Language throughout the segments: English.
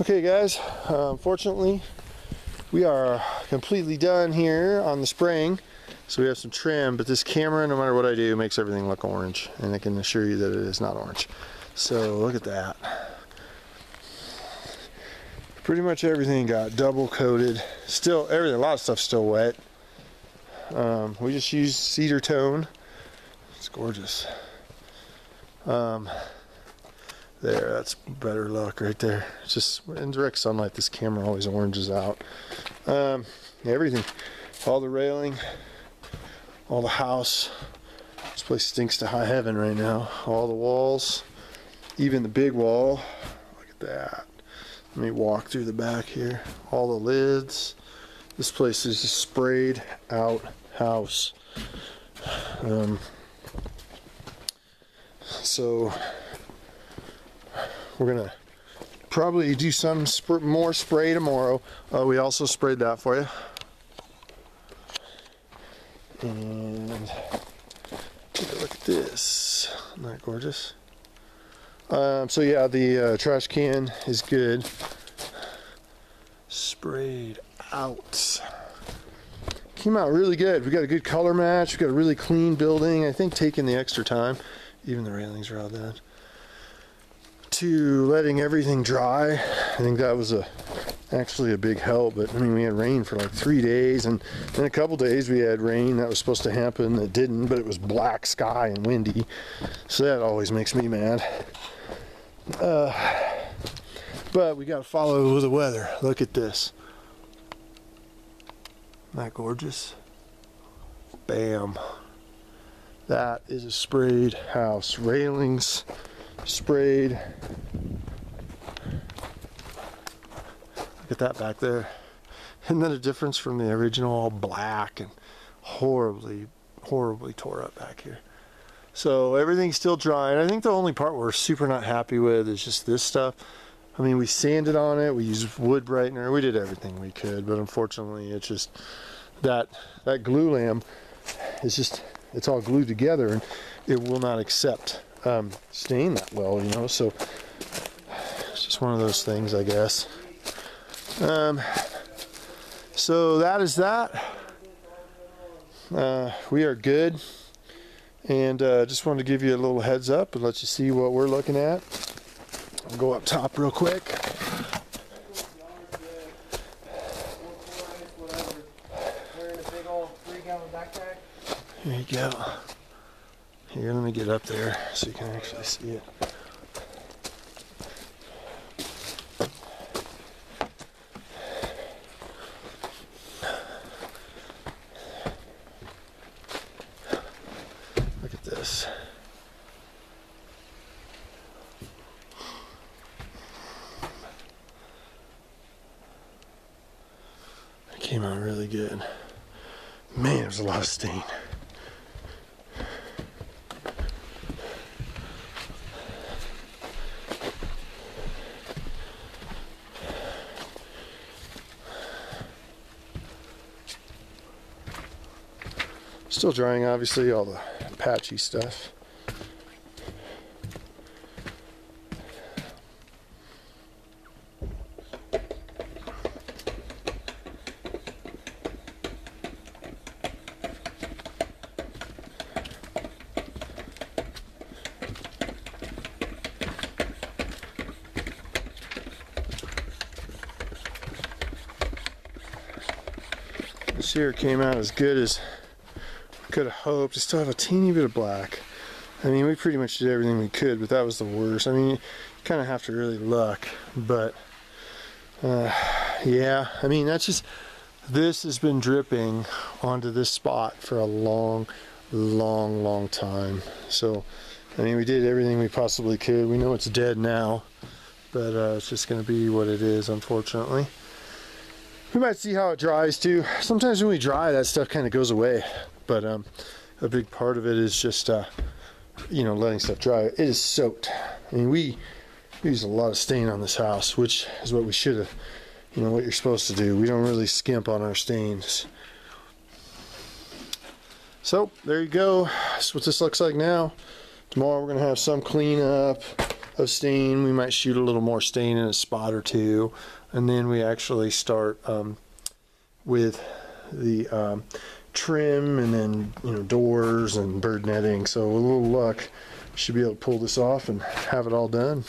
Okay, guys, uh, unfortunately, we are completely done here on the spraying. So we have some trim, but this camera, no matter what I do, makes everything look orange. And I can assure you that it is not orange. So look at that. Pretty much everything got double coated. Still, everything, a lot of stuff's still wet. Um, we just used cedar tone. It's gorgeous. Um, there, that's better luck right there. Just in direct sunlight, this camera always oranges out. Um, everything, all the railing, all the house. This place stinks to high heaven right now. All the walls, even the big wall. Look at that. Let me walk through the back here. All the lids. This place is a sprayed out house. Um, so we're gonna probably do some sp more spray tomorrow. Uh, we also sprayed that for you. And take a look at this. Isn't that gorgeous? Um, so yeah, the uh, trash can is good. Sprayed out. Came out really good. We got a good color match. We got a really clean building. I think taking the extra time, even the railings are all done, to letting everything dry. I think that was a actually a big help. But I mean, we had rain for like three days, and in a couple days we had rain that was supposed to happen that didn't. But it was black sky and windy, so that always makes me mad. Uh, but we got to follow the weather. Look at this. Isn't that gorgeous? Bam. That is a sprayed house. Railings sprayed. Look at that back there. Isn't that a difference from the original all black and horribly, horribly tore up back here? So everything's still drying. I think the only part we're super not happy with is just this stuff. I mean, we sanded on it, we used wood brightener, we did everything we could, but unfortunately it's just that that glulam is just, it's all glued together and it will not accept um, that well, you know, so it's just one of those things, I guess. Um, so that is that. Uh, we are good. And uh, just wanted to give you a little heads up and let you see what we're looking at. I'll go up top real quick. Here you go. Here, let me get up there so you can actually see it. Look at this. It came out really good. Man, there's a lot of stain. Still drying, obviously, all the patchy stuff. This here came out as good as could have hoped. I still have a teeny bit of black. I mean, we pretty much did everything we could, but that was the worst. I mean, you kind of have to really luck, but uh, yeah, I mean, that's just, this has been dripping onto this spot for a long, long, long time. So, I mean, we did everything we possibly could. We know it's dead now, but uh, it's just going to be what it is, unfortunately. We might see how it dries too. Sometimes when we dry, that stuff kind of goes away but um, a big part of it is just uh, you know letting stuff dry. It is soaked. I mean we, we use a lot of stain on this house, which is what we should have. You know what you're supposed to do. We don't really skimp on our stains. So there you go. That's what this looks like now. Tomorrow we're gonna have some cleanup. of stain. We might shoot a little more stain in a spot or two, and then we actually start um, with the um, trim and then you know doors and bird netting. So with a little luck, should be able to pull this off and have it all done,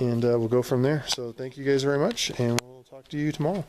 and uh, we'll go from there. So thank you guys very much, and we'll talk to you tomorrow.